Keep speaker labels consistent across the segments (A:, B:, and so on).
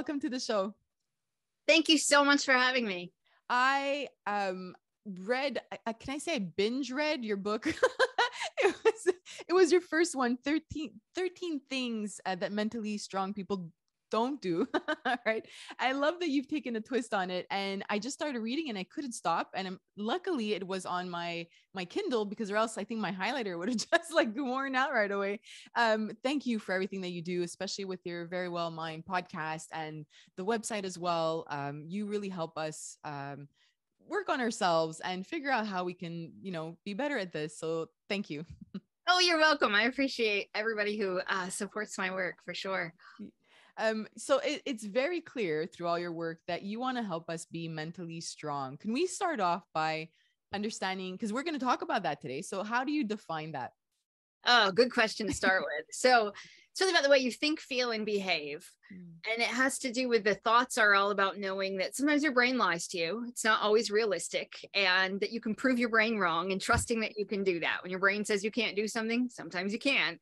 A: welcome to the show.
B: Thank you so much for having me.
A: I um read uh, can I say I binge read your book? it was it was your first one 13 13 things uh, that mentally strong people don't do right i love that you've taken a twist on it and i just started reading and i couldn't stop and I'm, luckily it was on my my kindle because or else i think my highlighter would have just like worn out right away um thank you for everything that you do especially with your Verywell Mind podcast and the website as well um you really help us um work on ourselves and figure out how we can you know be better at this so thank you
B: Oh, you're welcome. I appreciate everybody who uh, supports my work for sure.
A: Um, so it, it's very clear through all your work that you want to help us be mentally strong. Can we start off by understanding? Because we're going to talk about that today. So, how do you define that?
B: Oh, good question to start with. So, it's really about the way you think, feel, and behave. Mm. And it has to do with the thoughts are all about knowing that sometimes your brain lies to you. It's not always realistic, and that you can prove your brain wrong and trusting that you can do that. When your brain says you can't do something, sometimes you can.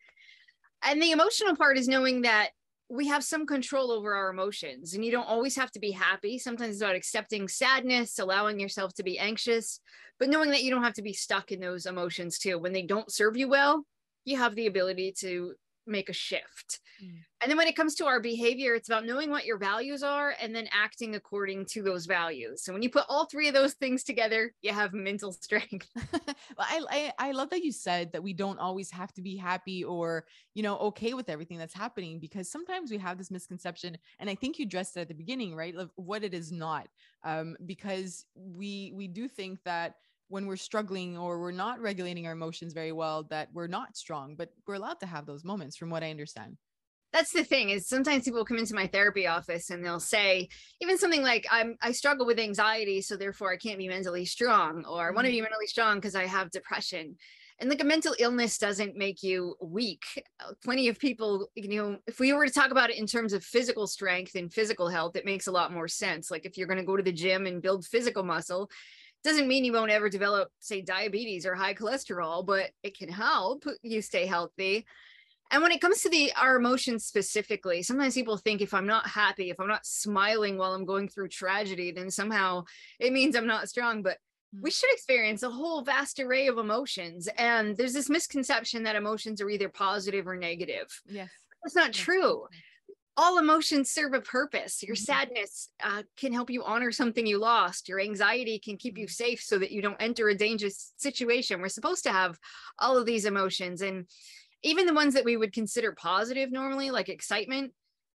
B: And the emotional part is knowing that we have some control over our emotions and you don't always have to be happy. Sometimes it's about accepting sadness allowing yourself to be anxious but knowing that you don't have to be stuck in those emotions too. When they don't serve you well you have the ability to make a shift. Mm. And then when it comes to our behavior, it's about knowing what your values are and then acting according to those values. So when you put all three of those things together, you have mental strength.
A: well, I, I I love that you said that we don't always have to be happy or you know okay with everything that's happening because sometimes we have this misconception, and I think you addressed it at the beginning, right? Of what it is not, um, because we we do think that when we're struggling or we're not regulating our emotions very well that we're not strong but we're allowed to have those moments from what i understand.
B: That's the thing is sometimes people come into my therapy office and they'll say even something like i'm i struggle with anxiety so therefore i can't be mentally strong or mm-hmm. i want to be mentally strong because i have depression and like a mental illness doesn't make you weak. Plenty of people you know if we were to talk about it in terms of physical strength and physical health it makes a lot more sense. Like if you're going to go to the gym and build physical muscle doesn't mean you won't ever develop say diabetes or high cholesterol but it can help you stay healthy. And when it comes to the our emotions specifically sometimes people think if i'm not happy if i'm not smiling while i'm going through tragedy then somehow it means i'm not strong. But we mm. should experience a whole vast array of emotions. And there's this misconception that emotions are either positive or negative.
A: Yes.
B: That's not yes. true all emotions serve a purpose. Your mm-hmm. sadness uh, can help you honor something you lost. Your anxiety can keep you mm-hmm. safe so that you don't enter a dangerous situation. We're supposed to have all of these emotions. And even the ones that we would consider positive normally, like excitement,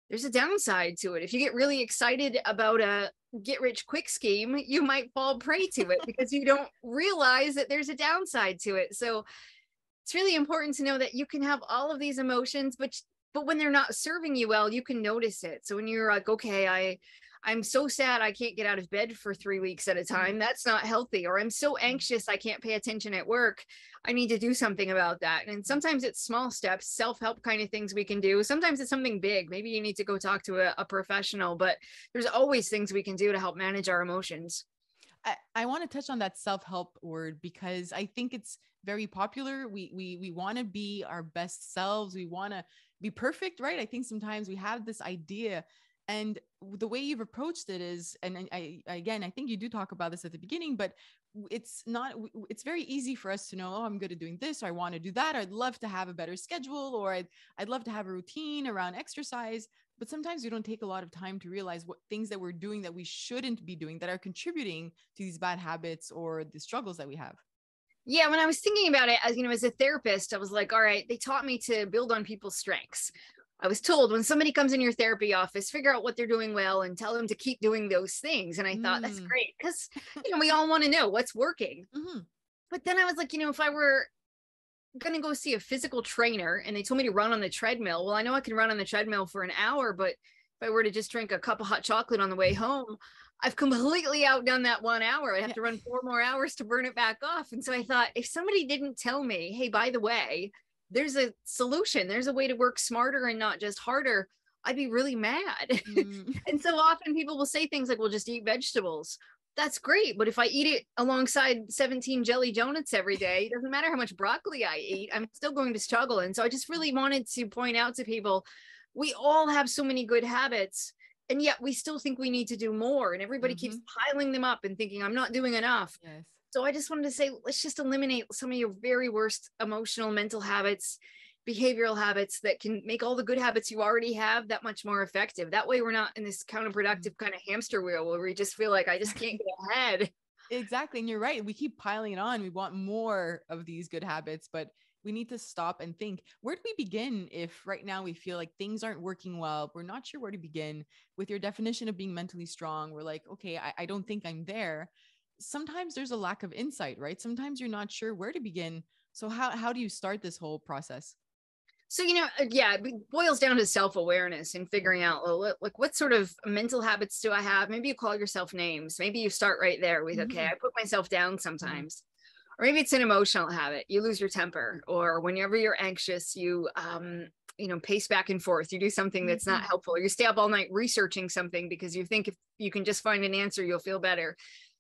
B: there's a downside to it. If you get really excited about a get rich quick scheme, you might fall prey to it because you don't realize that there's a downside to it. So it's really important to know that you can have all of these emotions, but but when they're not serving you well you can notice it so when you're like okay i i'm so sad i can't get out of bed for three weeks at a mm-hmm. time that's not healthy or i'm so mm-hmm. anxious i can't pay attention at work i need to do something about that and sometimes it's small steps self-help kind of things we can do sometimes it's something big maybe you need to go talk to a, a professional but there's always things we can do to help manage our emotions
A: I, I want to touch on that self-help word because I think it's very popular. We we we want to be our best selves. We want to be perfect, right? I think sometimes we have this idea and the way you've approached it is and I, again i think you do talk about this at the beginning but it's not it's very easy for us to know oh i'm good at doing this or i want to do that or i'd love to have a better schedule or I'd, I'd love to have a routine around exercise but sometimes we don't take a lot of time to realize what things that we're doing that we shouldn't be doing that are contributing to these bad habits or the struggles that we have
B: yeah, when I was thinking about it as you know, as a therapist, I was like, all right, they taught me to build on people's strengths. I was told when somebody comes in your therapy office, figure out what they're doing well and tell them to keep doing those things. And I mm. thought that's mm. great because you know we all want to know what's working. Mm-hmm. But then I was like, you know, if I were going to go see a physical trainer and they told me to run on the treadmill, well, I know I can run on the treadmill for an hour, but if I were to just drink a cup of hot chocolate on the way home, I've completely outdone that one hour. I have yeah. to run four more hours to burn it back off. And so I thought, if somebody didn't tell me, hey, by the way, there's a solution, there's a way to work smarter and not just harder, I'd be really mad. Mm. and so often people will say things like, well, just eat vegetables. That's great. But if I eat it alongside 17 jelly donuts every day, it doesn't matter how much broccoli I eat, I'm still going to struggle. And so I just really wanted to point out to people we all have so many good habits and yet we still think we need to do more and everybody mm-hmm. keeps piling them up and thinking i'm not doing enough.
A: Yes.
B: So i just wanted to say let's just eliminate some of your very worst emotional mental habits behavioral habits that can make all the good habits you already have that much more effective. That way we're not in this counterproductive mm-hmm. kind of hamster wheel where we just feel like i just can't get ahead.
A: Exactly and you're right we keep piling it on. We want more of these good habits but we need to stop and think where do we begin if right now we feel like things aren't working well? We're not sure where to begin. With your definition of being mentally strong we're like okay I, I don't think i'm there. Sometimes there's a lack of insight right? Sometimes you're not sure where to begin. So how, how do you start this whole process?
B: So you know uh, yeah it boils down to self-awareness and figuring out like what sort of mental habits do i have? Maybe you call yourself names. Maybe you start right there with okay mm-hmm. i put myself down mm-hmm. sometimes or maybe it's an emotional habit you lose your temper or whenever you're anxious you um you know pace back and forth you do something that's not mm-hmm. helpful you stay up all night researching something because you think if you can just find an answer you'll feel better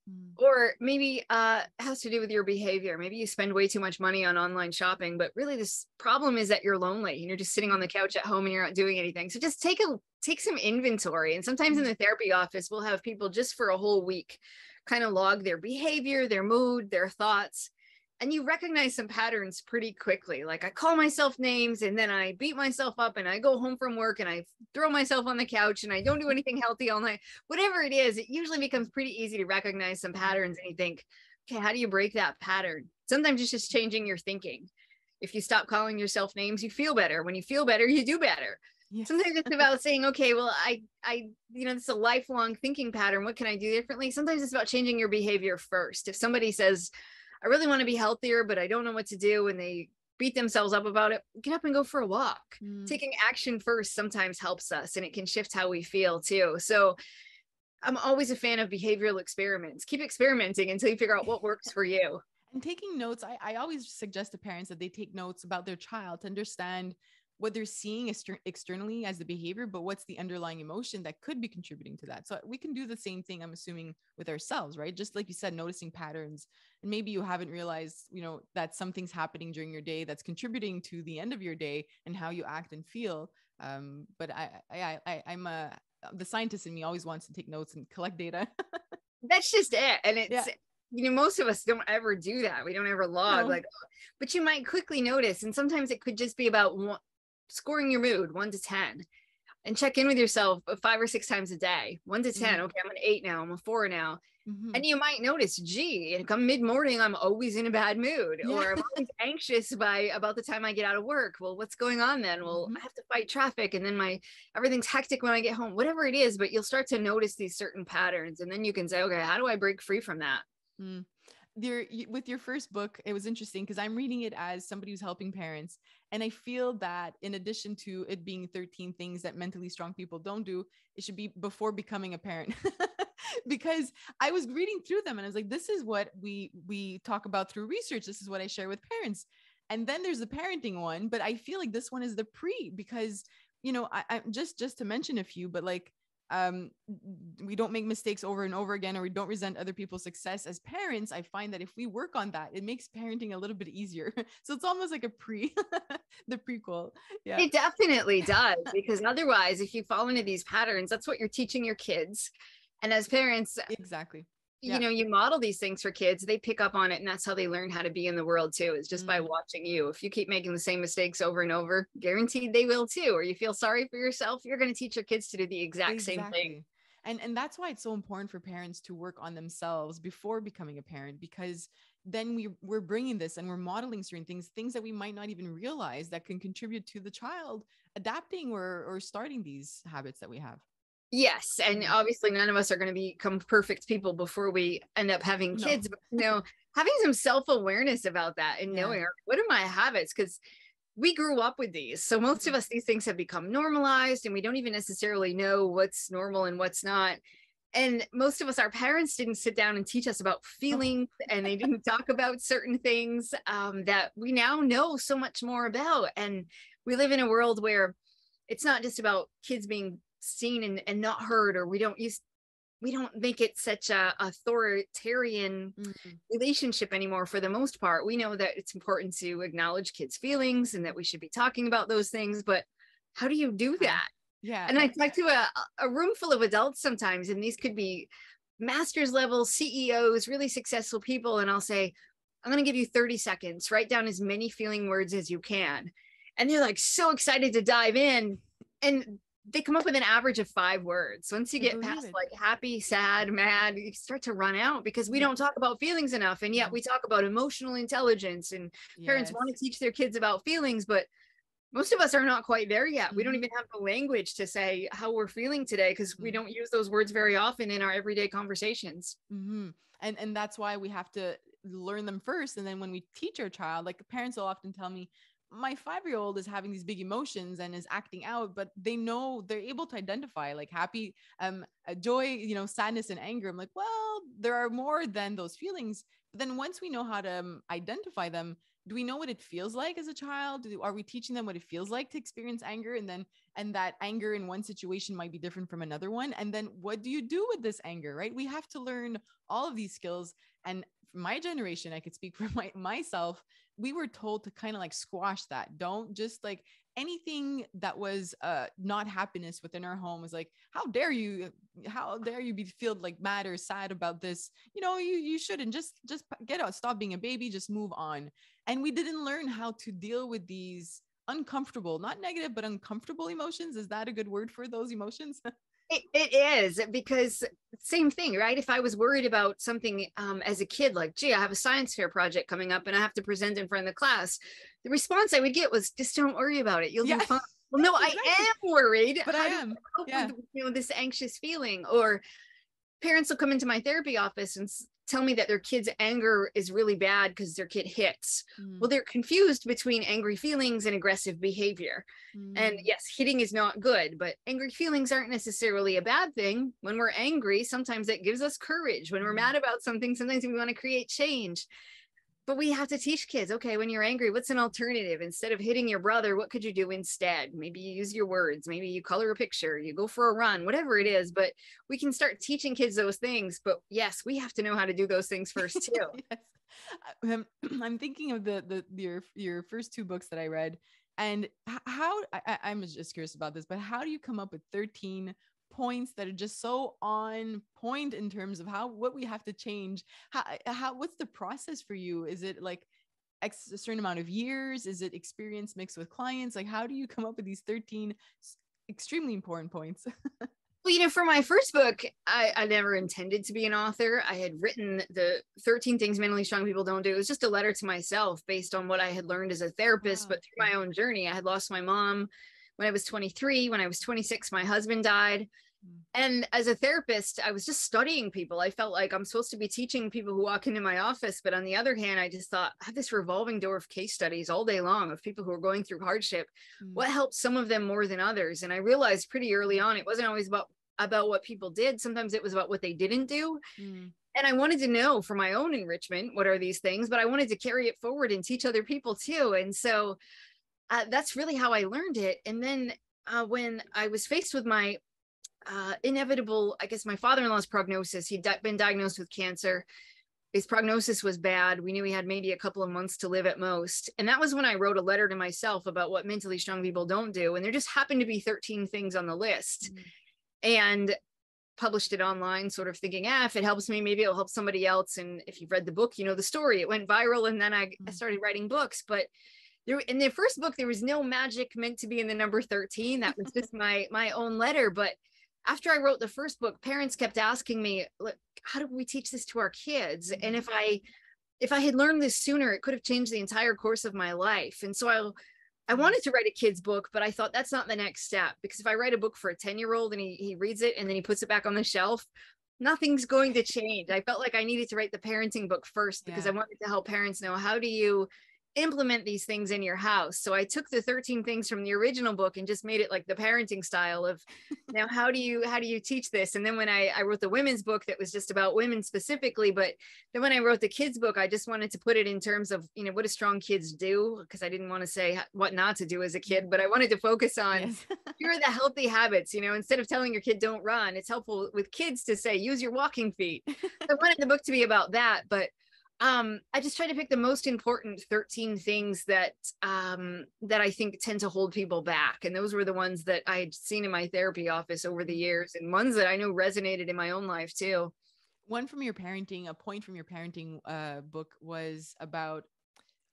B: mm. or maybe uh has to do with your behavior maybe you spend way too much money on online shopping but really this problem is that you're lonely and you're just sitting on the couch at home and you're not doing anything so just take a take some inventory and sometimes in mm. the therapy office we'll have people just for a whole week kind of log their behavior, their mood, their thoughts. And you recognize some patterns pretty quickly. Like I call myself names and then I beat myself up and I go home from work and I throw myself on the couch and I don't do anything healthy all night. Whatever it is, it usually becomes pretty easy to recognize some patterns and you think, okay, how do you break that pattern? Sometimes it's just changing your thinking. If you stop calling yourself names, you feel better. When you feel better, you do better. Yeah. Sometimes it's about saying, okay, well, I, I, you know, it's a lifelong thinking pattern. What can I do differently? Sometimes it's about changing your behavior first. If somebody says, I really want to be healthier, but I don't know what to do, and they beat themselves up about it, get up and go for a walk. Mm. Taking action first sometimes helps us and it can shift how we feel too. So I'm always a fan of behavioral experiments. Keep experimenting until you figure out what works for you.
A: And taking notes, I, I always suggest to parents that they take notes about their child to understand what they're seeing exter- externally as the behavior, but what's the underlying emotion that could be contributing to that. So we can do the same thing, I'm assuming, with ourselves, right? Just like you said, noticing patterns. And maybe you haven't realized, you know, that something's happening during your day that's contributing to the end of your day and how you act and feel. Um, but I, I, I, I'm a, the scientist in me always wants to take notes and collect data.
B: that's just it. And it's, yeah you know most of us don't ever do that we don't ever log no. like but you might quickly notice and sometimes it could just be about one, scoring your mood one to 10 and check in with yourself five or six times a day one to 10 mm-hmm. okay i'm an eight now i'm a four now mm-hmm. and you might notice gee come mid-morning i'm always in a bad mood yeah. or i'm always anxious by about the time i get out of work well what's going on then well mm-hmm. i have to fight traffic and then my everything's hectic when i get home whatever it is but you'll start to notice these certain patterns and then you can say okay how do i break free from that
A: mm your with your first book it was interesting because i'm reading it as somebody who's helping parents and i feel that in addition to it being 13 things that mentally strong people don't do it should be before becoming a parent. Because i was reading through them and i was like this is what we we talk about through research. This is what i share with parents. And then there's the parenting one but i feel like this one is the pre because you know I, I just just to mention a few but like um, we don't make mistakes over and over again or we don't resent other people's success. As parents i find that if we work on that it makes parenting a little bit easier. So it's almost like a pre the prequel.
B: Yeah. It definitely does because otherwise if you fall into these patterns that's what you're teaching your kids. And as parents
A: exactly
B: you know you model these things for kids they pick up on it and that's how they learn how to be in the world too is just mm-hmm. by watching you if you keep making the same mistakes over and over guaranteed they will too or you feel sorry for yourself you're going to teach your kids to do the exact exactly. same thing
A: and and that's why it's so important for parents to work on themselves before becoming a parent because then we we're bringing this and we're modeling certain things things that we might not even realize that can contribute to the child adapting or or starting these habits that we have
B: Yes, and obviously none of us are going to become perfect people before we end up having kids. No. But you know, having some self-awareness about that and knowing yeah. what are my habits because we grew up with these. So most of mm-hmm. us these things have become normalized and we don't even necessarily know what's normal and what's not. And most of us our parents didn't sit down and teach us about feelings and they didn't talk about certain things um, that we now know so much more about and we live in a world where it's not just about kids being seen and, and not heard or we don't use we don't make it such a authoritarian mm-hmm. relationship anymore for the most part we know that it's important to acknowledge kids feelings and that we should be talking about those things but how do you do that
A: Yeah.
B: And I talk to a, a room full of adults sometimes, and these could be master's level CEOs, really successful people. And I'll say, I'm going to give you 30 seconds, write down as many feeling words as you can. And they're like so excited to dive in. And they come up with an average of five words. Once you get past it. like happy, sad, mad, you start to run out because we don't talk about feelings enough. And yet we talk about emotional intelligence and yes. parents want to teach their kids about feelings, but most of us are not quite there yet. We don't mm-hmm. even have the language to say how we're feeling today because we mm-hmm. don't use those words very often in our everyday conversations.
A: Mm-hmm. And and that's why we have to learn them first. And then when we teach our child, like parents will often tell me, my five year old is having these big emotions and is acting out, but they know they're able to identify like happy, um, uh, joy, you know, sadness and anger. I'm like, well, there are more than those feelings. But then once we know how to um, identify them, do we know what it feels like as a child? Do, are we teaching them what it feels like to experience anger? And then and that anger in one situation might be different from another one. And then what do you do with this anger right? We have to learn all of these skills. And my generation i could speak for my, myself we were told to kind of like squash that. Don't just like anything that was uh not happiness within our home was like how dare you how dare you be feel like mad or sad about this? You know you you shouldn't. Just just get out stop being a baby just move on. And we didn't learn how to deal with these uncomfortable not negative but uncomfortable emotions. Is that a good word for those emotions
B: It, it is because same thing, right? If I was worried about something um, as a kid, like, gee, I have a science fair project coming up and I have to present in front of the class, the response I would get was, just don't worry about it. You'll yeah. do fine. Well, no, I am worried.
A: But I am.
B: Yeah. With, you know, this anxious feeling. Or parents will come into my therapy office and tell me that their kid's anger is really bad because their kid hits. Mm. Well, they're confused between angry feelings and aggressive behavior. Mm. And yes, hitting is not good, but angry feelings aren't necessarily a bad thing. When we're angry, sometimes it gives us courage. When we're mm. mad about something, sometimes we want to create change but we have to teach kids okay when you're angry what's an alternative? Instead of hitting your brother what could you do instead? Maybe you use your words maybe you color a picture you go for a run whatever it is. But we can start teaching kids those things but yes we have to know how to do those things first too. Yes.
A: I'm, um, I'm thinking of the the your your first two books that i read and how I, i'm just curious about this but how do you come up with 13 points that are just so on point in terms of how what we have to change. How, uh, how what's the process for you? Is it like X, a certain amount of years? Is it experience mixed with clients? Like how do you come up with these 13 extremely important points?
B: Well you know for my first book I, I never intended to be an author. I had written the 13 things mentally strong people don't do. It was just a letter to myself based on what i had learned as a therapist wow. but through my own journey i had lost my mom when I was 23, when I was 26, my husband died. And as a therapist, I was just studying people. I felt like I'm supposed to be teaching people who walk into my office. But on the other hand, I just thought I have this revolving door of case studies all day long of people who are going through hardship. Mm. What helps some of them more than others? And I realized pretty early on it wasn't always about about what people did. Sometimes it was about what they didn't do. Mm. And I wanted to know for my own enrichment, what are these things? But I wanted to carry it forward and teach other people too. And so uh, that's really how I learned it. And then uh, when I was faced with my uh, inevitable, I guess my father-in-law's prognosis, he'd di- been diagnosed with cancer. His prognosis was bad. We knew he had maybe a couple of months to live at most. And that was when I wrote a letter to myself about what mentally strong people don't do. And there just happened to be 13 things on the list. Mm-hmm. And published it online, sort of thinking, ah, if it helps me, maybe it'll help somebody else. And if you've read the book, you know the story. It went viral, and then I, mm-hmm. I started writing books. But there in the first book there was no magic meant to be in the number 13 that was just my my own letter but after i wrote the first book parents kept asking me like how do we teach this to our kids and if i if i had learned this sooner it could have changed the entire course of my life and so i I mm-hmm. wanted to write a kid's book, but I thought that's not the next step because if I write a book for a 10 year old and he, he reads it and then he puts it back on the shelf, nothing's going to change. I felt like I needed to write the parenting book first because yeah. I wanted to help parents know how do you implement these things in your house. So I took the 13 things from the original book and just made it like the parenting style of now how do you how do you teach this? And then when I, I wrote the women's book that was just about women specifically, but then when I wrote the kids book, I just wanted to put it in terms of, you know, what do strong kids do? Because I didn't want to say what not to do as a kid, but I wanted to focus on yes. here are the healthy habits, you know, instead of telling your kid don't run, it's helpful with kids to say use your walking feet. I wanted the book to be about that, but um, I just try to pick the most important 13 things that um, that I think tend to hold people back. And those were the ones that I'd seen in my therapy office over the years and ones that I know resonated in my own life too.
A: One from your parenting, a point from your parenting uh, book was about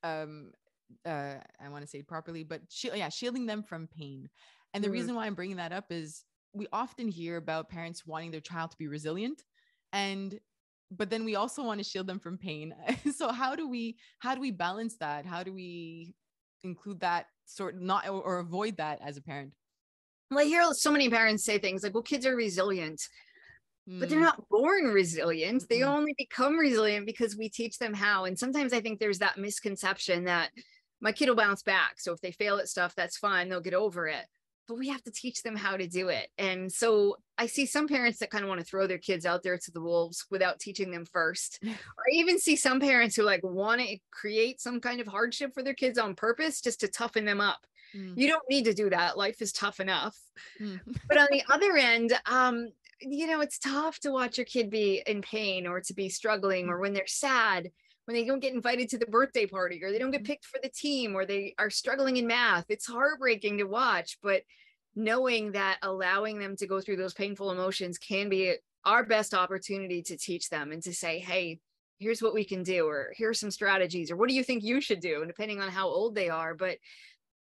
A: um uh I want to say it properly, but sh- yeah, shielding them from pain. And the mm. reason why I'm bringing that up is we often hear about parents wanting their child to be resilient and but then we also want to shield them from pain. So how do we how do we balance that? How do we include that sort not or, or avoid that as a parent?
B: Well i hear so many parents say things like well kids are resilient. But they're hmm. not born resilient. They mm-hmm. only become resilient because we teach them how. And sometimes i think there's that misconception that my kid will bounce back. So if they fail at stuff that's fine. They'll get over it but we have to teach them how to do it. And so I see some parents that kind of want to throw their kids out there to the wolves without teaching them first. or I even see some parents who like want to create some kind of hardship for their kids on purpose just to toughen them up. Mm. You don't need to do that. Life is tough enough. Mm. but on the other end, um, you know, it's tough to watch your kid be in pain or to be struggling or when they're sad when they don't get invited to the birthday party or they don't get mm-hmm. picked for the team or they are struggling in math. It's heartbreaking to watch, but knowing that allowing them to go through those painful emotions can be our best opportunity to teach them and to say, hey, here's what we can do, or here's some strategies, or what do you think you should do? And depending on how old they are, but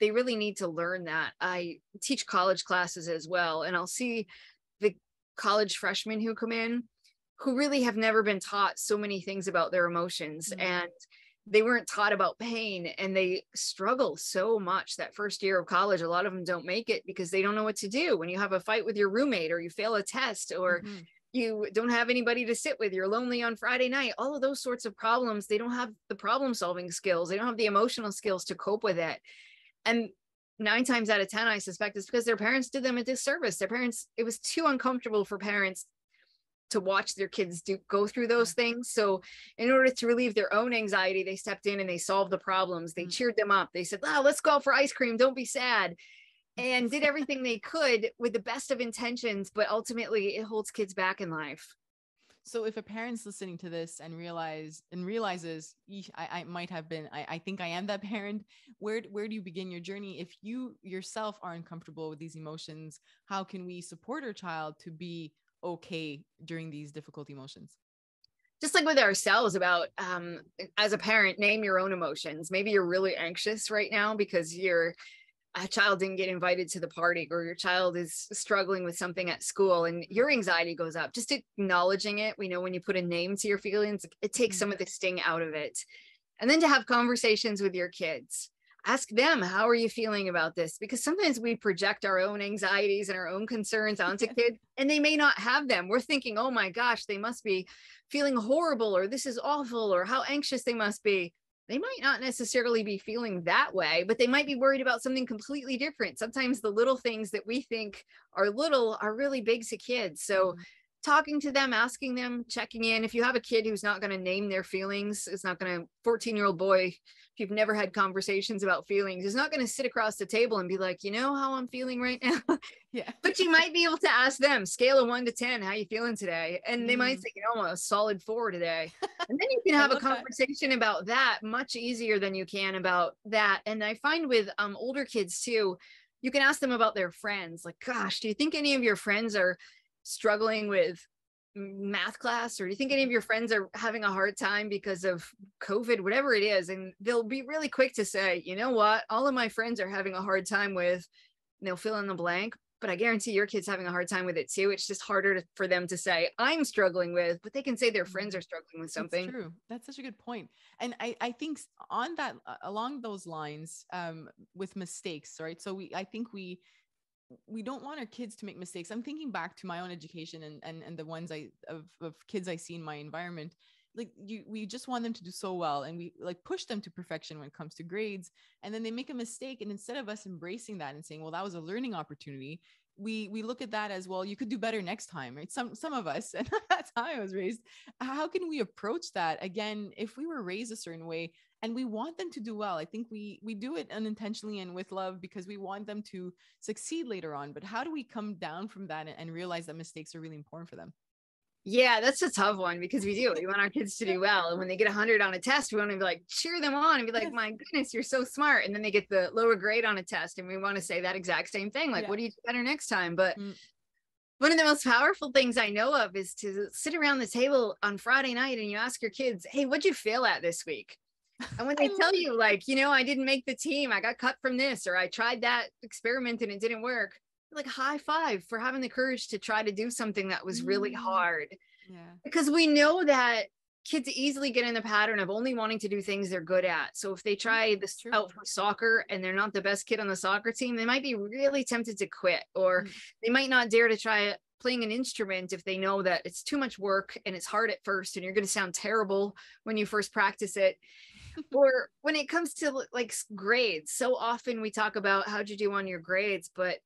B: they really need to learn that. I teach college classes as well, and I'll see the college freshmen who come in who really have never been taught so many things about their emotions mm-hmm. and they weren't taught about pain and they struggle so much that first year of college a lot of them don't make it because they don't know what to do when you have a fight with your roommate or you fail a test or mm-hmm. you don't have anybody to sit with you're lonely on friday night all of those sorts of problems they don't have the problem solving skills they don't have the emotional skills to cope with it and nine times out of ten i suspect it's because their parents did them a disservice their parents it was too uncomfortable for parents to watch their kids do go through those things. So in order to relieve their own anxiety, they stepped in and they solved the problems. They mm-hmm. cheered them up. They said, "Oh, let's go for ice cream. Don't be sad." And did everything they could with the best of intentions, but ultimately it holds kids back in life.
A: So if a parent's listening to this and realize and realizes I, I might have been, I, I think I am that parent, where where do you begin your journey? If you yourself are uncomfortable with these emotions, how can we support our child to be okay during these difficult emotions?
B: Just like with ourselves about um, as a parent name your own emotions. Maybe you're really anxious right now because your a child didn't get invited to the party or your child is struggling with something at school and your anxiety goes up. Just acknowledging it we know when you put a name to your feelings it takes some of the sting out of it. And then to have conversations with your kids ask them how are you feeling about this? Because sometimes we project our own anxieties and our own concerns onto kids and they may not have them. We're thinking oh my gosh they must be feeling horrible or this is awful or how anxious they must be. They might not necessarily be feeling that way but they might be worried about something completely different. Sometimes the little things that we think are little are really big to kids. So mm-hmm talking to them, asking them, checking in. If you have a kid who's not going to name their feelings, it's not going to, 14 year old boy, if you've never had conversations about feelings, is not going to sit across the table and be like, you know how I'm feeling right now?
A: Yeah.
B: but you might be able to ask them, scale of one to 10, how you feeling today? And they mm. might say, you know, a solid four today. And then you can have a conversation that. about that much easier than you can about that. And I find with um, older kids too, you can ask them about their friends. Like, gosh, do you think any of your friends are struggling with math class or do you think any of your friends are having a hard time because of covid whatever it is? And they'll be really quick to say you know what? All of my friends are having a hard time with they'll fill in the blank. But i guarantee your kids having a hard time with it too. It's just harder to, for them to say i'm struggling with but they can say their friends mm-hmm. are struggling with something.
A: that's true. That's such a good point. And i i think on that along those lines um with mistakes right? So we i think we we don't want our kids to make mistakes. I'm thinking back to my own education and and, and the ones i of, of kids i see in my environment like you we just want them to do so well and we like push them to perfection when it comes to grades. And then they make a mistake and instead of us embracing that and saying well that was a learning opportunity we we look at that as well you could do better next time right? Some some of us and that's how i was raised. How can we approach that? Again if we were raised a certain way and we want them to do well i think we we do it unintentionally and with love because we want them to succeed later on but how do we come down from that and realize that mistakes are really important for them
B: Yeah, that's a tough one because we do. We want our kids to do well. And when they get 100 on a test, we want to be like, cheer them on and be like, my goodness, you're so smart. And then they get the lower grade on a test. And we want to say that exact same thing. Like, yeah. what do you do better next time? But mm. one of the most powerful things I know of is to sit around the table on Friday night and you ask your kids, hey, what'd you fail at this week? And when they tell you, like, you know, I didn't make the team, I got cut from this, or I tried that experiment and it didn't work, like high five for having the courage to try to do something that was really mm. hard. Yeah. Because we know that kids easily get in the pattern of only wanting to do things they're good at. So if they mm, try this out for soccer and they're not the best kid on the soccer team, they might be really tempted to quit, or mm. they might not dare to try playing an instrument if they know that it's too much work and it's hard at first and you're going to sound terrible when you first practice it. or when it comes to like grades, so often we talk about how'd you do on your grades, but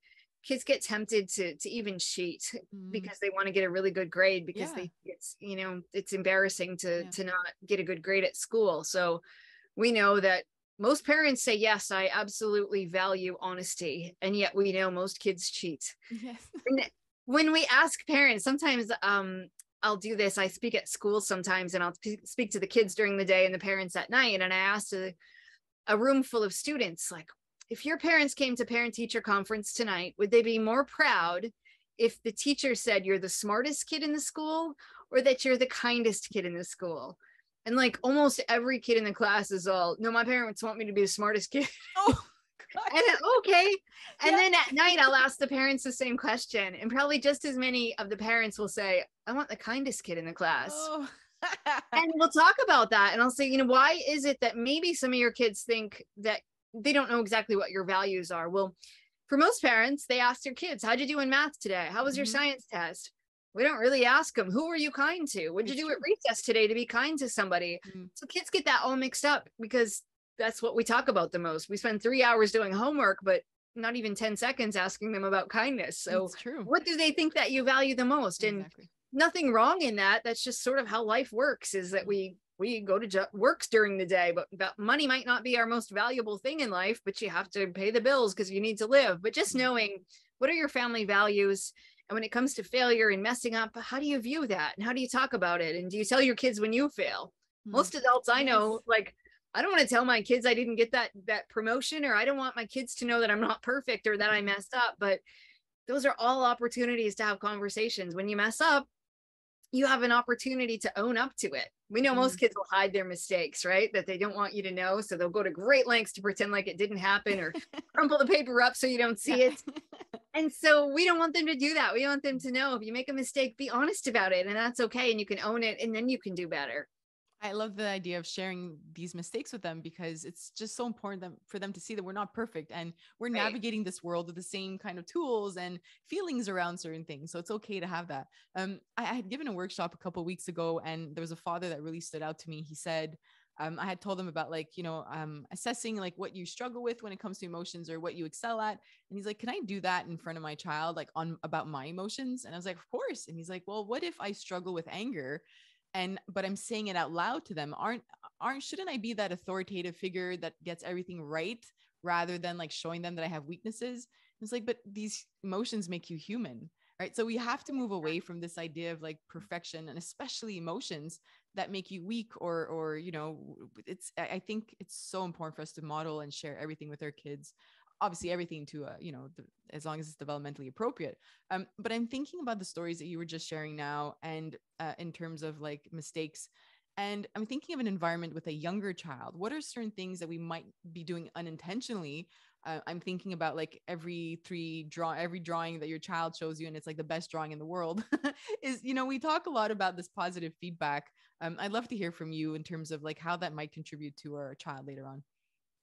B: kids get tempted to to even cheat mm. because they want to get a really good grade because yeah. they it's you know it's embarrassing to yeah. to not get a good grade at school so we know that most parents say yes i absolutely value honesty and yet we know most kids cheat yes. when we ask parents sometimes um I'll do this. I speak at school sometimes and I'll speak to the kids during the day and the parents at night. And I asked a, a room full of students, like, if your parents came to parent teacher conference tonight, would they be more proud if the teacher said you're the smartest kid in the school or that you're the kindest kid in the school? And like almost every kid in the class is all, no, my parents want me to be the smartest kid. Oh. and then, okay. And yeah. then at night, I'll ask the parents the same question. And probably just as many of the parents will say, I want the kindest kid in the class. Oh. and we'll talk about that. And I'll say, you know, why is it that maybe some of your kids think that they don't know exactly what your values are. Well, for most parents, they ask their kids, How'd you do in math today? How was your mm-hmm. science test? We don't really ask them, Who were you kind to? What'd you do true. at recess today to be kind to somebody? Mm-hmm. So kids get that all mixed up because that's what we talk about the most. We spend three hours doing homework, but not even 10 seconds asking them about kindness. So, what do they think that you value the most? Exactly. And nothing wrong in that. That's just sort of how life works is that we we go to ju- works during the day but, but money might not be our most valuable thing in life but you have to pay the bills because you need to live. But just mm-hmm. knowing what are your family values? And when it comes to failure and messing up how do you view that? And how do you talk about it? And do you tell your kids when you fail? Mm-hmm. most adults i know like i don't want to tell my kids i didn't get that that promotion or i don't want my kids to know that i'm not perfect or that i messed up but those are all opportunities to have conversations. When you mess up you have an opportunity to own up to it. We know most mm-hmm. kids will hide their mistakes, right? That they don't want you to know. So they'll go to great lengths to pretend like it didn't happen or crumple the paper up so you don't see it. and so we don't want them to do that. We want them to know if you make a mistake, be honest about it and that's okay. And you can own it and then you can do better.
A: I love the idea of sharing these mistakes with them because it's just so important for them to see that we're not perfect and we're right. navigating this world with the same kind of tools and feelings around certain things. So it's okay to have that. Um, I, I had given a workshop a couple weeks ago, and there was a father that really stood out to me. He said, um, I had told them about like, you know, um, assessing like what you struggle with when it comes to emotions or what you excel at. And he's like, can I do that in front of my child, like on about my emotions? And I was like, of course. And he's like, well, what if I struggle with anger? And but i'm saying it out loud to them aren't aren't shouldn't i be that authoritative figure that gets everything right rather than like showing them that i have weaknesses? It's like but these emotions make you human right? So we have to move away from this idea of like perfection and especially emotions that make you weak or or you know it's i think it's so important for us to model and share everything with our kids obviously everything to uh, you know the, as long as it's developmentally appropriate. Um but i'm thinking about the stories that you were just sharing now and uh, in terms of like mistakes. And i'm thinking of an environment with a younger child. What are certain things that we might be doing unintentionally? Uh, i'm thinking about like every three draw every drawing that your child shows you and it's like the best drawing in the world is you know we talk a lot about this positive feedback. Um, i'd love to hear from you in terms of like how that might contribute to our child later on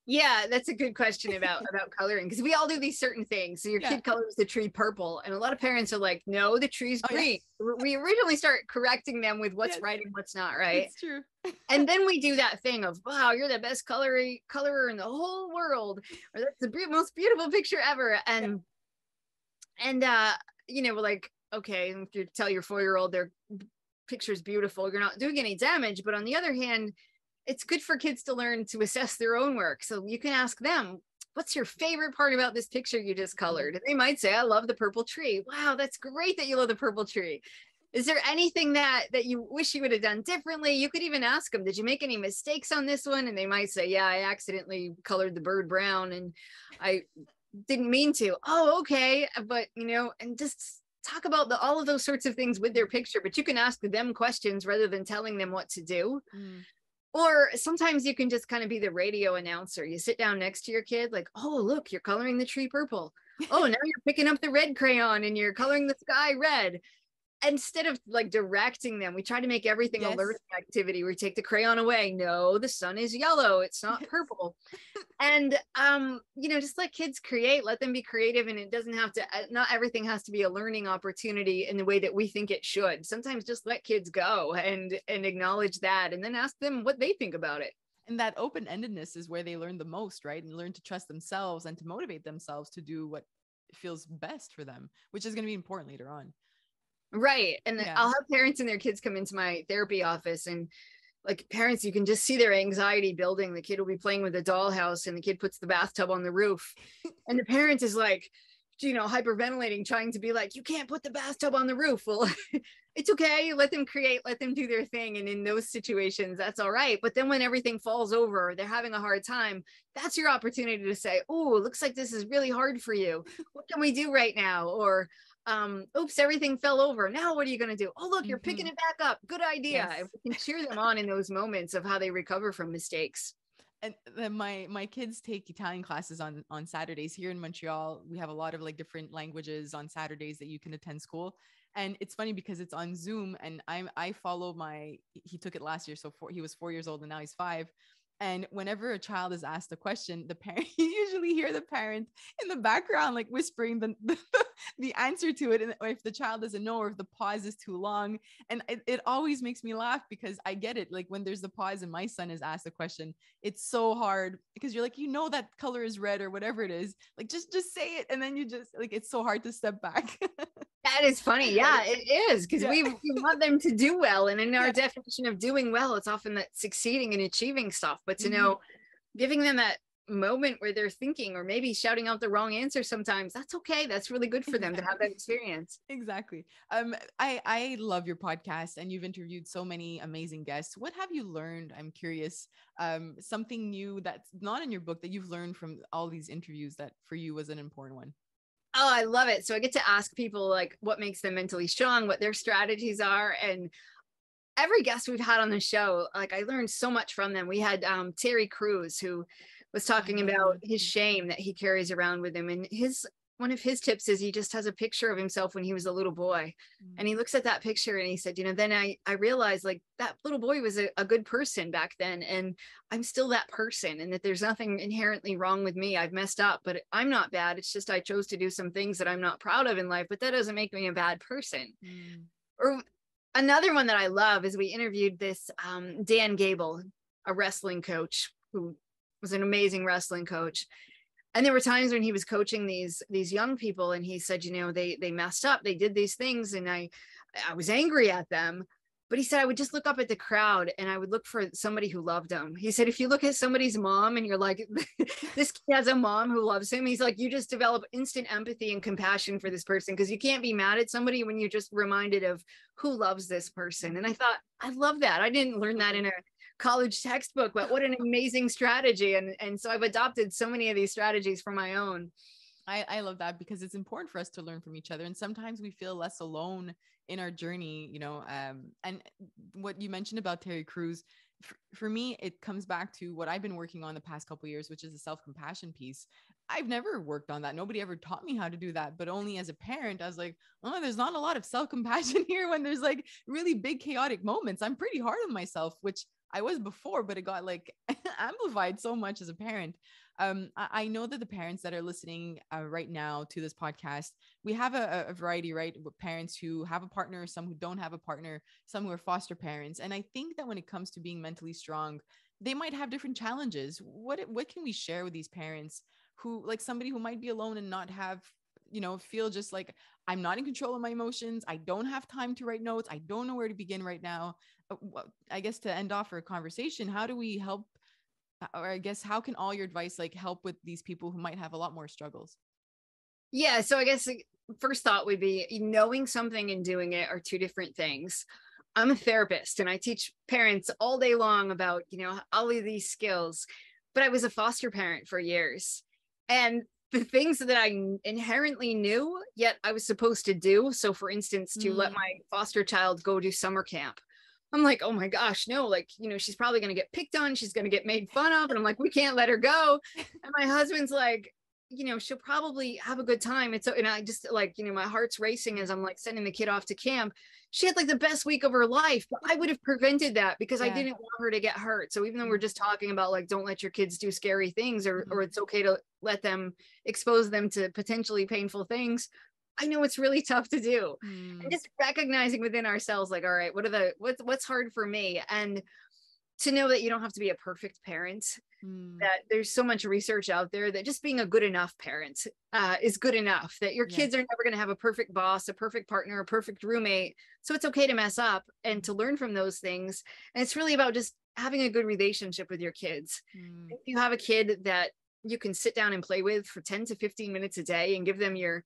B: yeah, that's a good question about about coloring because we all do these certain things. So your yeah. kid colors the tree purple, and a lot of parents are like, "No, the tree's oh, green." Yeah. We originally start correcting them with what's yes. right and what's not right.
A: It's true.
B: and then we do that thing of, "Wow, you're the best coloring colorer in the whole world," or "That's the be- most beautiful picture ever." And yeah. and uh, you know, we're like, okay, if you tell your four year old their picture's beautiful, you're not doing any damage. But on the other hand it's good for kids to learn to assess their own work. So you can ask them, what's your favorite part about this picture you just colored? And they might say, I love the purple tree. Wow, that's great that you love the purple tree. is there anything that that you wish you would have done differently you could even ask them did you make any mistakes on this one and they might say yeah i accidentally colored the bird brown and i didn't mean to oh okay but you know and just talk about the, all of those sorts of things with their picture but you can ask them questions rather than telling them what to do mm. Or sometimes you can just kind of be the radio announcer. You sit down next to your kid like oh look you're coloring the tree purple. Oh now you're picking up the red crayon and you're coloring the sky red instead of like directing them, we try to make everything yes. a learning activity. We take the crayon away. No, the sun is yellow. It's not purple. and um, you know, just let kids create, let them be creative, and it doesn't have to. Uh, not everything has to be a learning opportunity in the way that we think it should. Sometimes just let kids go and and acknowledge that, and then ask them what they think about it.
A: And that open-endedness is where they learn the most, right? And learn to trust themselves and to motivate themselves to do what feels best for them, which is going to be important later on.
B: Right. And yeah. I'll have parents and their kids come into my therapy office and like parents, you can just see their anxiety building. The kid will be playing with a dollhouse and the kid puts the bathtub on the roof. and the parent is like, you know, hyperventilating, trying to be like, you can't put the bathtub on the roof. Well, it's okay. Let them create, let them do their thing. And in those situations, that's all right. But then when everything falls over, they're having a hard time, that's your opportunity to say, Oh, looks like this is really hard for you. What can we do right now? Or um, oops, everything fell over. Now what are you going to do? Oh, look, you're mm-hmm. picking it back up. Good idea. Yes. we can cheer them on in those moments of how they recover from mistakes.
A: And then my my kids take Italian classes on on Saturdays here in Montreal. We have a lot of like different languages on Saturdays that you can attend school. And it's funny because it's on Zoom and I'm I follow my he took it last year so four, he was 4 years old and now he's 5 and whenever a child is asked a question, the parent you usually hear the parent in the background like whispering the, the, the answer to it. And if the child doesn't know or if the pause is too long. And it, it always makes me laugh because I get it. Like when there's the pause and my son is asked a question, it's so hard because you're like, you know that color is red or whatever it is. Like just just say it. And then you just like it's so hard to step back.
B: that is funny. Yeah, it is because yeah. we, we want them to do well. And in our yeah. definition of doing well, it's often that succeeding and achieving stuff but to mm-hmm. know giving them that moment where they're thinking or maybe shouting out the wrong answer sometimes that's okay that's really good for them to have that experience
A: exactly um i i love your podcast and you've interviewed so many amazing guests what have you learned i'm curious um something new that's not in your book that you've learned from all these interviews that for you was an important one
B: Oh, I love it. So I get to ask people like what makes them mentally strong, what their strategies are. And every guest we've had on the show, like I learned so much from them. We had um, Terry Crews who was talking about his shame that he carries around with him, and his one of his tips is he just has a picture of himself when he was a little boy mm-hmm. and he looks at that picture and he said you know then i i realized like that little boy was a, a, good person back then and i'm still that person and that there's nothing inherently wrong with me i've messed up but i'm not bad it's just i chose to do some things that i'm not proud of in life but that doesn't make me a bad person mm. or another one that I love is we interviewed this um, Dan Gable, a wrestling coach who was an amazing wrestling coach. And there were times when he was coaching these these young people, and he said, you know, they they messed up, they did these things, and I I was angry at them. But he said i would just look up at the crowd and i would look for somebody who loved him. He said if you look at somebody's mom and you're like this kid has a mom who loves him he's like you just develop instant empathy and compassion for this person because you can't be mad at somebody when you're just reminded of who loves this person. And i thought i love that. I didn't learn that in a college textbook but what an amazing strategy and and so i've adopted so many of these strategies for my own
A: I, I love that because it's important for us to learn from each other. And sometimes we feel less alone in our journey, you know. Um, and what you mentioned about Terry Crews, for, for me, it comes back to what I've been working on the past couple years, which is the self compassion piece. I've never worked on that. Nobody ever taught me how to do that. But only as a parent, I was like, oh, there's not a lot of self compassion here when there's like really big chaotic moments. I'm pretty hard on myself, which I was before, but it got like amplified so much as a parent um, I, I, know that the parents that are listening uh, right now to this podcast, we have a, a variety, right? Parents who have a partner, some who don't have a partner, some who are foster parents. And I think that when it comes to being mentally strong, they might have different challenges. What what can we share with these parents who, like somebody who might be alone and not have you know feel just like i'm not in control of my emotions i don't have time to write notes i don't know where to begin right now i guess to end off our conversation how do we help or I guess how can all your advice like help with these people who might have a lot more struggles?
B: Yeah, so I guess first thought would be knowing something and doing it are two different things. I'm a therapist and I teach parents all day long about, you know, all of these skills, but I was a foster parent for years. And the things that I inherently knew, yet I was supposed to do. So, for instance, to mm. let my foster child go to summer camp. I'm like, oh my gosh, no, like, you know, she's probably going to get picked on. She's going to get made fun of. And I'm like, we can't let her go. And my husband's like, you know, she'll probably have a good time. It's so, and I just like, you know, my heart's racing as I'm like sending the kid off to camp. She had like the best week of her life, but I would have prevented that because yeah. I didn't want her to get hurt. So even though we're mm. just talking about like, don't let your kids do scary things or, mm-hmm. or it's okay to let them expose them to potentially painful things. I know it's really tough to do. Mm. And just recognizing within ourselves, like, all right, what are the, what's, what's hard for me? And to know that you don't have to be a perfect parent mm. that there's so much research out there that just being a good enough parent uh, is good enough that your kids are never going to have a perfect boss a perfect partner a perfect roommate so it's okay to mess up and to learn from those things and it's really about just having a good relationship with your kids mm. if you have a kid that you can sit down and play with for 10 to 15 minutes a day and give them your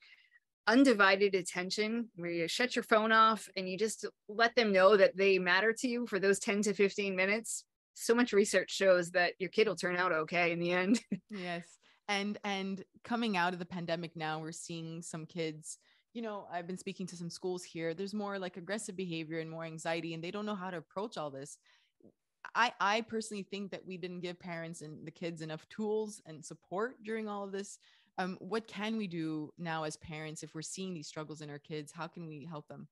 B: undivided attention where you shut your phone off and you just let them know that they matter to you for those 10 to 15 minutes. So much research shows that your kid will turn out okay in the end.
A: Yes. And and coming out of the pandemic now we're seeing some kids you know i've been speaking to some schools here there's more like aggressive behavior and more anxiety and they don't know how to approach all this. I i personally think that we didn't give parents and the kids enough tools and support during all of this um, what can we do now as parents if we're seeing these struggles in our kids how can we help them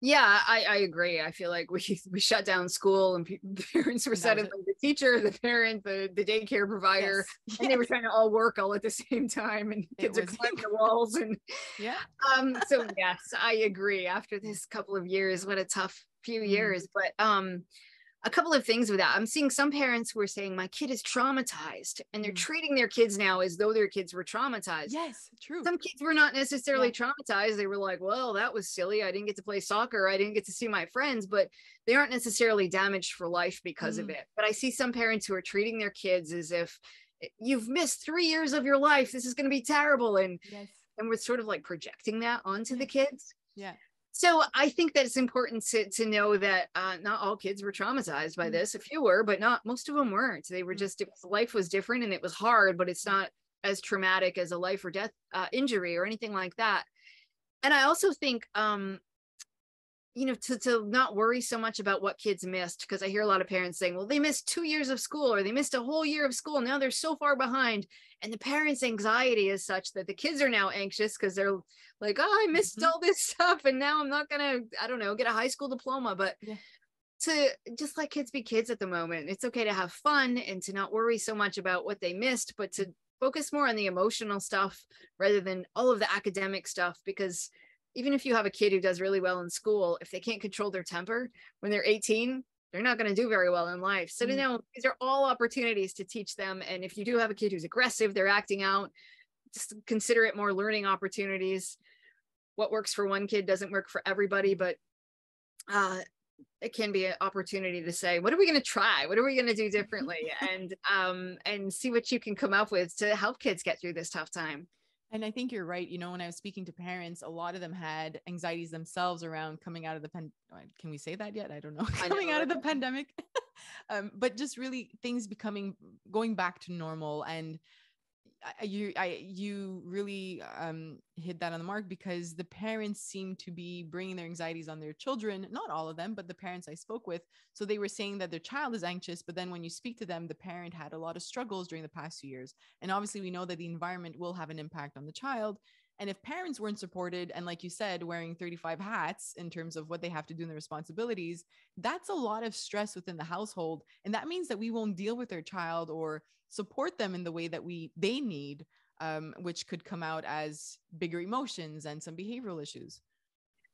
B: yeah I, I agree i feel like we we shut down school and the parents were suddenly the teacher the parent the, the daycare provider yes. and yes. they were trying to all work all at the same time and kids are climbing the walls and
A: yeah
B: um so yes i agree after this couple of years what a tough few mm-hmm. years but um a couple of things with that. I'm seeing some parents who are saying my kid is traumatized and they're mm. treating their kids now as though their kids were traumatized.
A: Yes, true.
B: Some kids were not necessarily yeah. traumatized. They were like, well, that was silly. I didn't get to play soccer. I didn't get to see my friends, but they aren't necessarily damaged for life because mm. of it. But I see some parents who are treating their kids as if you've missed three years of your life. This is going to be terrible. And, yes. and we're sort of like projecting that onto the kids.
A: Yeah
B: so I think that it's important to, to know that uh, not all kids were traumatized by mm. this. A few were, but not most of them weren't. They were mm. just was, life was different and it was hard, but it's not as traumatic as a life or death uh, injury or anything like that. And I also think um, you know to, to not worry so much about what kids missed because i hear a lot of parents saying well they missed two years of school or they missed a whole year of school now they're so far behind and the parents anxiety is such that the kids are now anxious because they're like oh i missed mm-hmm. all this stuff and now i'm not gonna i don't know get a high school diploma but yeah. to just let kids be kids at the moment it's okay to have fun and to not worry so much about what they missed but to focus more on the emotional stuff rather than all of the academic stuff because even if you have a kid who does really well in school, if they can't control their temper when they're 18, they're not going to do very well in life. So, mm. you know, these are all opportunities to teach them. And if you do have a kid who's aggressive, they're acting out, just consider it more learning opportunities. What works for one kid doesn't work for everybody, but uh, it can be an opportunity to say, what are we going to try? What are we going to do differently? and um, and see what you can come up with to help kids get through this tough time.
A: And I think you're right. You know, when I was speaking to parents, a lot of them had anxieties themselves around coming out of the pen. Uh, can we say that yet? I don't know. coming know. out of the pandemic, um, but just really things becoming going back to normal and you I you really um, hit that on the mark because the parents seem to be bringing their anxieties on their children. Not all of them, but the parents I spoke with. So they were saying that their child is anxious, but then when you speak to them, the parent had a lot of struggles during the past few years. And obviously, we know that the environment will have an impact on the child. And if parents weren't supported, and like you said, wearing 35 hats in terms of what they have to do and the responsibilities, that's a lot of stress within the household. And that means that we won't deal with their child or support them in the way that we they need um, which could come out as bigger emotions and some behavioral issues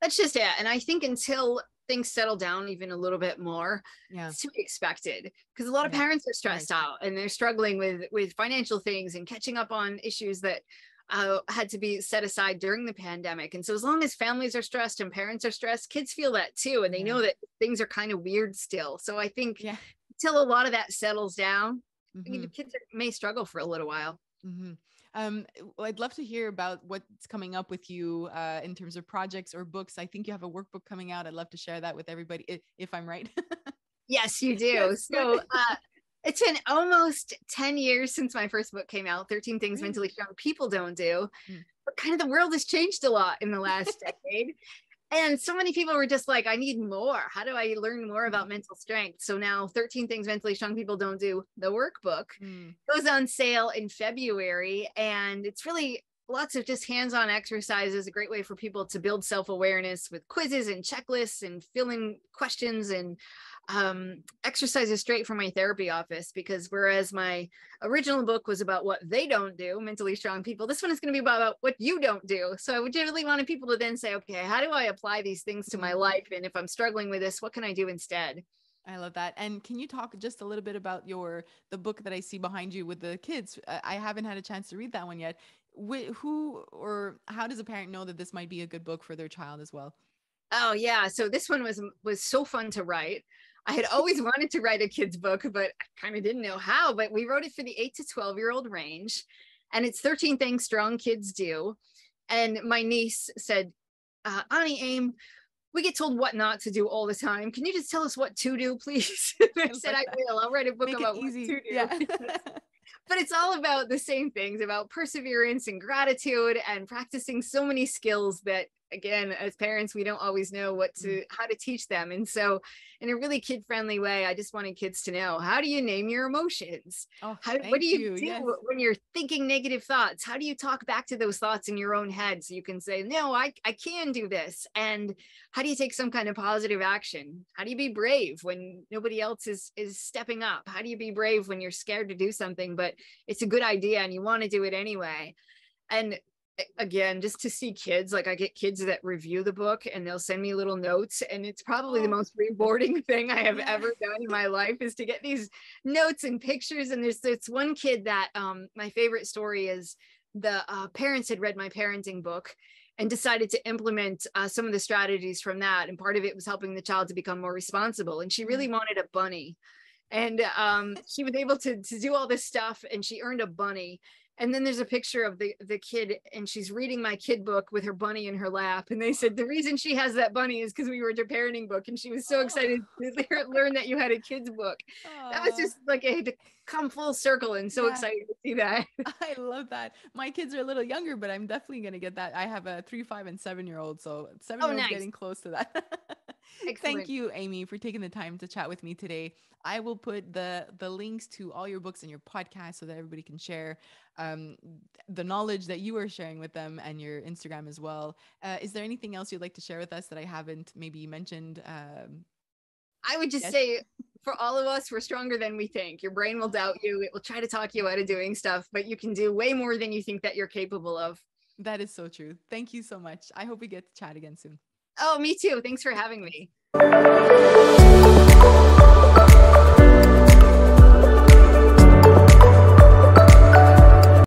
B: that's just it and i think until things settle down even a little bit more
A: yeah
B: it's to be expected because a lot of yeah. parents are stressed right. out and they're struggling with with financial things and catching up on issues that uh, had to be set aside during the pandemic. And so, as long as families are stressed and parents are stressed, kids feel that too. And they yeah. know that things are kind of weird still. So, I think yeah. until a lot of that settles down, mm-hmm. kids may struggle for a little while.
A: Mm-hmm. Um, well, I'd love to hear about what's coming up with you uh, in terms of projects or books. I think you have a workbook coming out. I'd love to share that with everybody if, if I'm right.
B: yes, you do. So uh, it's been almost 10 years since my first book came out 13 Things Mentally Strong People Don't Do. Mm. But kind of the world has changed a lot in the last decade and so many people were just like i need more how do i learn more about mm. mental strength so now 13 things mentally strong people don't do the workbook mm. goes on sale in february and it's really lots of just hands-on exercises a great way for people to build self-awareness with quizzes and checklists and filling questions and um, exercises straight from my therapy office because whereas my original book was about what they don't do, mentally strong people, this one is going to be about what you don't do. So I would generally wanted people to then say, okay, how do I apply these things to my mm-hmm. life? And if I'm struggling with this, what can I do instead?
A: I love that. And can you talk just a little bit about your the book that I see behind you with the kids? I haven't had a chance to read that one yet. Wh- who or how does a parent know that this might be a good book for their child as well?
B: Oh yeah, so this one was was so fun to write. I had always wanted to write a kid's book, but I kind of didn't know how. But we wrote it for the eight to 12 year old range. And it's 13 things strong kids do. And my niece said, uh, Auntie Amy, we get told what not to do all the time. Can you just tell us what to do, please? I said, I will. I'll write a book Make about what to do. Yeah. but it's all about the same things about perseverance and gratitude and practicing so many skills that again as parents we don't always know what to mm. how to teach them. And so in a really kid friendly way i just wanted kids to know how do you name your emotions? Oh, how, what do you, you. do yes. when you're thinking negative thoughts? How do you talk back to those thoughts in your own head so you can say no i, I can do this. And how do you take some kind of positive action? How do you be brave when nobody else is is stepping up? How do you be brave when you're scared to do something but it's a good idea and you want to do it anyway? And again just to see kids like i get kids that review the book and they'll send me little notes and it's probably the oh. most rewarding thing i have yeah. ever done in my life is to get these notes and pictures and there's this one kid that um my favorite story is the uh, parents had read my parenting book and decided to implement uh, some of the strategies from that and part of it was helping the child to become more responsible and she really mm. wanted a bunny and um, she was able to, to do all this stuff and she earned a bunny and then there's a picture of the the kid and she's reading my kid book with her bunny in her lap and they said the reason she has that bunny is because we were a parenting book and she was so excited oh. to learn that you had a kids book Aww. that was just like a to come full circle and so yeah. excited to see that
A: i love that my kids are a little younger but i'm definitely going to get that i have a three five and seven year old so seven year old oh, nice. getting close to that Thank you, Amy, for taking the time to chat with me today. I will put the the links to all your books and your podcast so that everybody can share um, the knowledge that you are sharing with them and your Instagram as well. Uh, is there anything else you'd like to share with us that I haven't maybe mentioned? Um,
B: I would just say for all of us, we're stronger than we think. Your brain will doubt you. It will try to talk you out of doing stuff, but you can do way more than you think that you're capable of.
A: That is so true. Thank you so much. I hope we get to chat again soon.
B: Oh, me too. Thanks for having me.